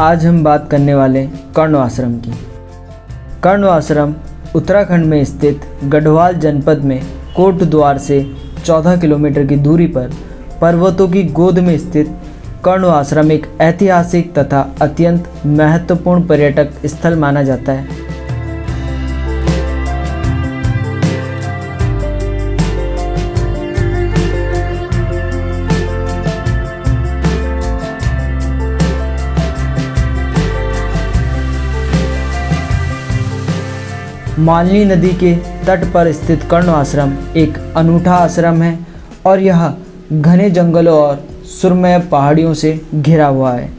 आज हम बात करने वाले कर्ण आश्रम की। कर्ण आश्रम उत्तराखंड में स्थित गढ़वाल जनपद में कोट द्वार से 14 किलोमीटर की दूरी पर पर्वतों की गोद में स्थित कर्ण आश्रम एक ऐतिहासिक तथा अत्यंत महत्वपूर्ण पर्यटक स्थल माना जाता है। मालनी नदी के तट पर स्थित कर्ण आश्रम एक अनूठा आश्रम है और यह घने जंगलों और सुरमय पहाड़ियों से घिरा हुआ है।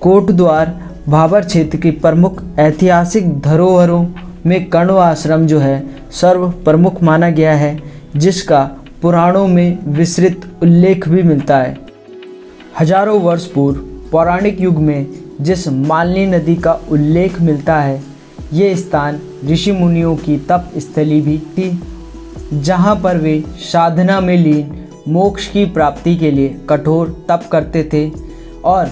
कोट द्वार भाबर क्षेत्र की प्रमुख ऐतिहासिक धरोहरों में कण्व आश्रम जो है सर्व प्रमुख माना गया है, जिसका पुराणों में विस्तृत उल्लेख भी मिलता है। हज़ारों वर्ष पूर्व, पौराणिक युग में जिस मालनी नदी का उल्लेख मिलता है, ये स्थान ऋषि मुनियों की तप स्थली भी थी, जहाँ पर वे साधना में लीन मोक्ष की प्राप्ति के लिए कठोर तप करते थे और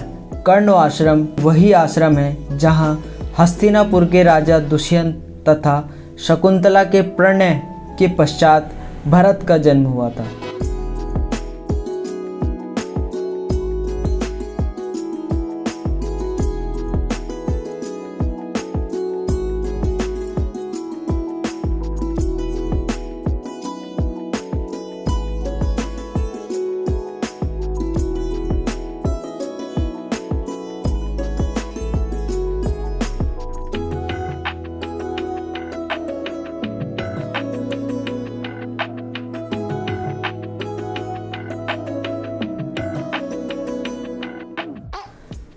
कर्ण आश्रम वही आश्रम है जहाँ हस्तिनापुर के राजा दुष्यंत तथा शकुंतला के प्रणय के पश्चात भरत का जन्म हुआ था।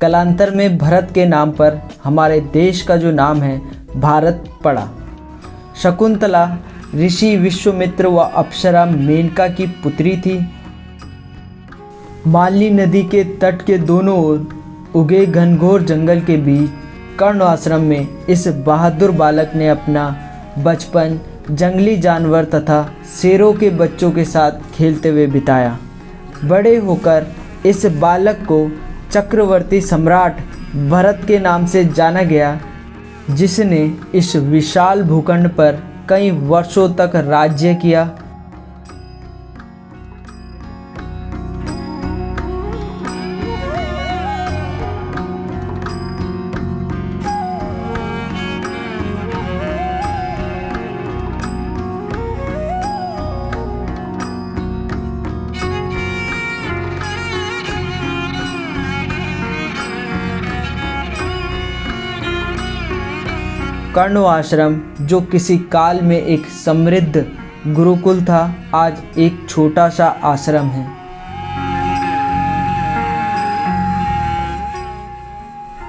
कलांतर में भरत के नाम पर हमारे देश का जो नाम है, भारत पड़ा। शकुंतला, ऋषि विश्वमित्र व अप्सरा मेनका की पुत्री थी। माली नदी के तट के दोनों ओर उगे घनघोर जंगल के बीच कर्ण आश्रम में इस बहादुर बालक ने अपना बचपन, जंगली जानवर तथा शेरों के बच्चों के साथ खेलते हुए बिताया। बड़े होकर इस बालक को चक्रवर्ती सम्राट भरत के नाम से जाना गया, जिसने इस विशाल भूखंड पर कई वर्षों तक राज्य किया। कर्ण आश्रम जो किसी काल में एक समृद्ध गुरुकुल था, आज एक छोटा सा आश्रम है।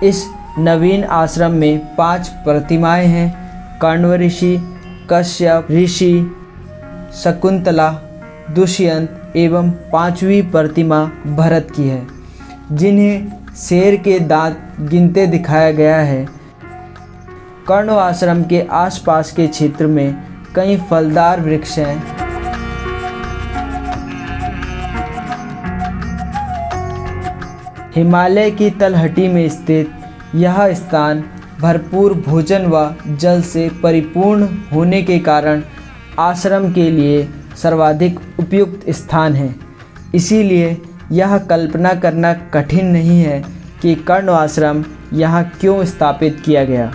इस नवीन आश्रम में पाँच प्रतिमाएँ हैं कण्व ऋषि, कश्यप ऋषि, शकुंतला, दुष्यंत एवं पांचवी प्रतिमा भरत की है, जिन्हें शेर के दांत गिनते दिखाया गया है। कर्ण आश्रम के आसपास के क्षेत्र में कई फलदार वृक्ष हैं। हिमालय की तलहटी में स्थित यह स्थान भरपूर भोजन व जल से परिपूर्ण होने के कारण आश्रम के लिए सर्वाधिक उपयुक्त स्थान है। इसीलिए यह कल्पना करना कठिन नहीं है कि कर्ण आश्रम यहाँ क्यों स्थापित किया गया।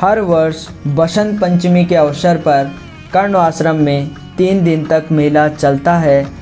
हर वर्ष बसंत पंचमी के अवसर पर कर्ण आश्रम में तीन दिन तक मेला चलता है।